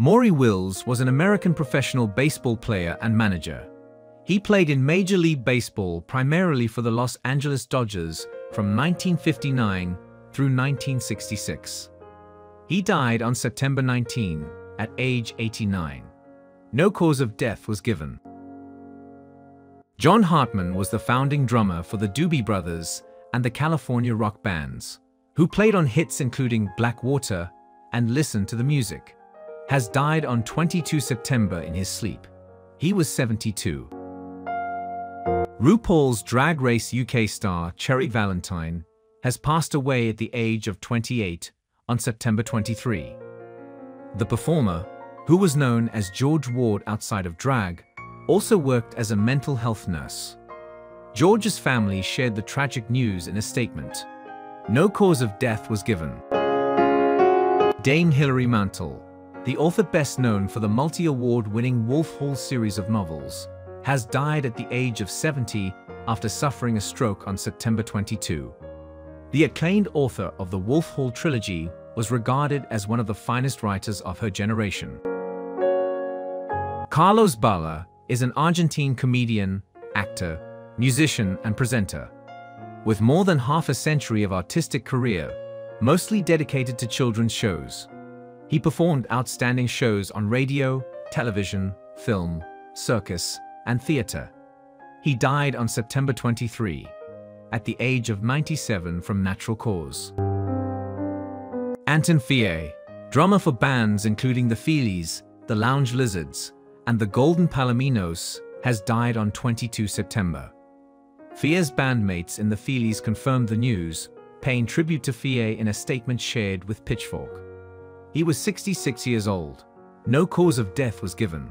Maury Wills was an American professional baseball player and manager. He played in Major League Baseball primarily for the Los Angeles Dodgers from 1959 through 1966. He died on September 19 at age 89. No cause of death was given. John Hartman was the founding drummer for the Doobie Brothers and the California rock bands, who played on hits including Black Water and Listen to the Music, has died on 22 September in his sleep. He was 72. RuPaul's Drag Race UK star Cherry Valentine has passed away at the age of 28 on September 23. The performer, who was known as George Ward outside of drag, also worked as a mental health nurse. George's family shared the tragic news in a statement. No cause of death was given. Dame Hilary Mantel, the author best known for the multi-award-winning Wolf Hall series of novels, has died at the age of 70 after suffering a stroke on September 22. The acclaimed author of the Wolf Hall trilogy was regarded as one of the finest writers of her generation. Carlos Bala is an Argentine comedian, actor, musician, and presenter. With more than half a century of artistic career, mostly dedicated to children's shows, he performed outstanding shows on radio, television, film, circus, and theater. He died on September 23, at the age of 97 from natural cause. Anton Fier, drummer for bands including the Feelies, the Lounge Lizards, and the Golden Palominos, has died on 22 September. Fier's bandmates in the Feelies confirmed the news, paying tribute to Fier in a statement shared with Pitchfork. He was 66 years old. No cause of death was given.